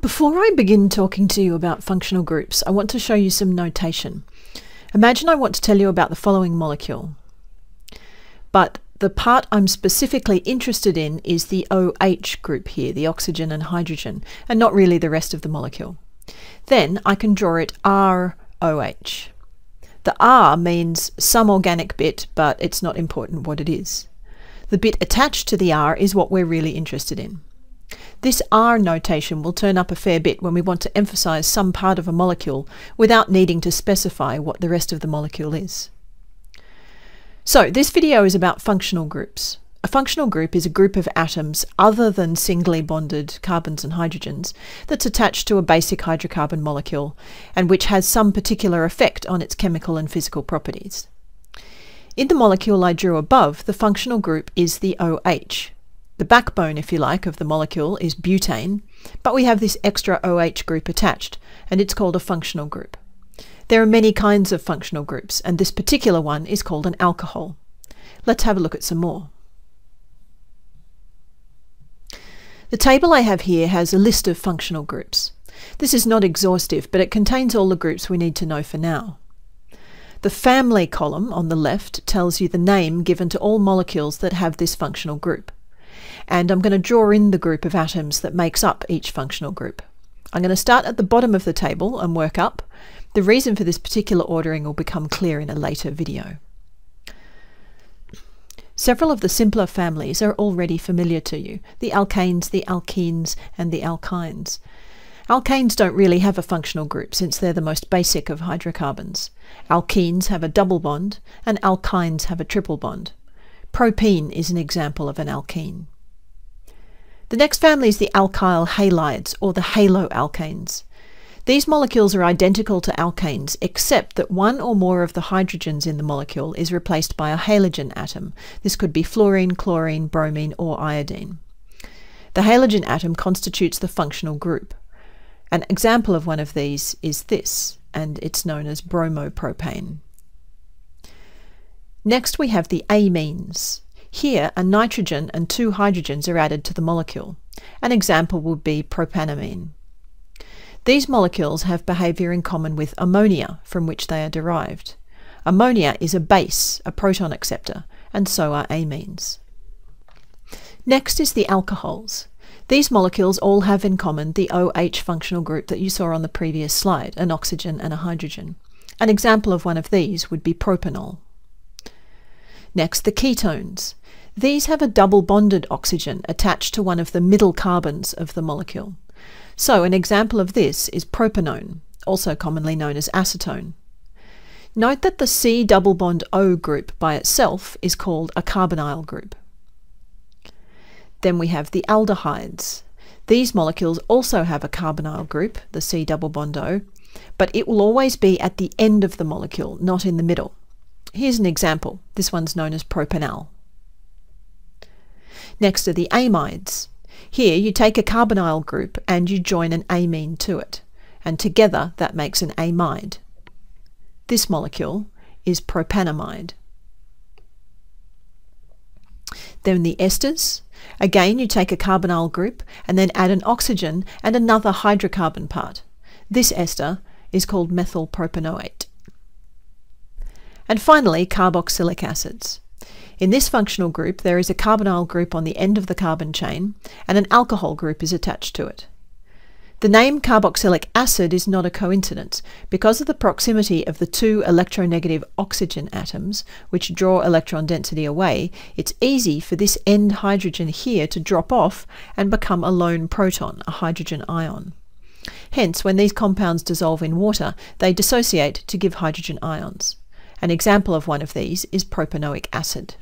Before I begin talking to you about functional groups, I want to show you some notation. Imagine I want to tell you about the following molecule, but the part I'm specifically interested in is the OH group here, the oxygen and hydrogen, and not really the rest of the molecule. Then I can draw it ROH. The R means some organic bit, but it's not important what it is. The bit attached to the R is what we're really interested in. This R notation will turn up a fair bit when we want to emphasize some part of a molecule without needing to specify what the rest of the molecule is. So this video is about functional groups. A functional group is a group of atoms other than singly bonded carbons and hydrogens that's attached to a basic hydrocarbon molecule and which has some particular effect on its chemical and physical properties. In the molecule I drew above, the functional group is the OH, the backbone, if you like, of the molecule is butane, but we have this extra OH group attached, and it's called a functional group. There are many kinds of functional groups, and this particular one is called an alcohol. Let's have a look at some more. The table I have here has a list of functional groups. This is not exhaustive, but it contains all the groups we need to know for now. The family column on the left tells you the name given to all molecules that have this functional group and I'm going to draw in the group of atoms that makes up each functional group. I'm going to start at the bottom of the table and work up. The reason for this particular ordering will become clear in a later video. Several of the simpler families are already familiar to you, the alkanes, the alkenes and the alkynes. Alkanes don't really have a functional group since they're the most basic of hydrocarbons. Alkenes have a double bond and alkynes have a triple bond. Propene is an example of an alkene. The next family is the alkyl halides, or the haloalkanes. These molecules are identical to alkanes, except that one or more of the hydrogens in the molecule is replaced by a halogen atom. This could be fluorine, chlorine, bromine, or iodine. The halogen atom constitutes the functional group. An example of one of these is this, and it's known as bromopropane. Next we have the amines. Here, a nitrogen and two hydrogens are added to the molecule. An example would be propanamine. These molecules have behaviour in common with ammonia, from which they are derived. Ammonia is a base, a proton acceptor, and so are amines. Next is the alcohols. These molecules all have in common the OH functional group that you saw on the previous slide, an oxygen and a hydrogen. An example of one of these would be propanol. Next, the ketones. These have a double bonded oxygen attached to one of the middle carbons of the molecule. So an example of this is propanone, also commonly known as acetone. Note that the C double bond O group by itself is called a carbonyl group. Then we have the aldehydes. These molecules also have a carbonyl group, the C double bond O, but it will always be at the end of the molecule, not in the middle. Here's an example. This one's known as propanal. Next are the amides. Here you take a carbonyl group and you join an amine to it, and together that makes an amide. This molecule is propanamide. Then the esters. Again, you take a carbonyl group and then add an oxygen and another hydrocarbon part. This ester is called methylpropanoate. And finally, carboxylic acids. In this functional group, there is a carbonyl group on the end of the carbon chain, and an alcohol group is attached to it. The name carboxylic acid is not a coincidence. Because of the proximity of the two electronegative oxygen atoms, which draw electron density away, it's easy for this end hydrogen here to drop off and become a lone proton, a hydrogen ion. Hence, when these compounds dissolve in water, they dissociate to give hydrogen ions. An example of one of these is propanoic acid.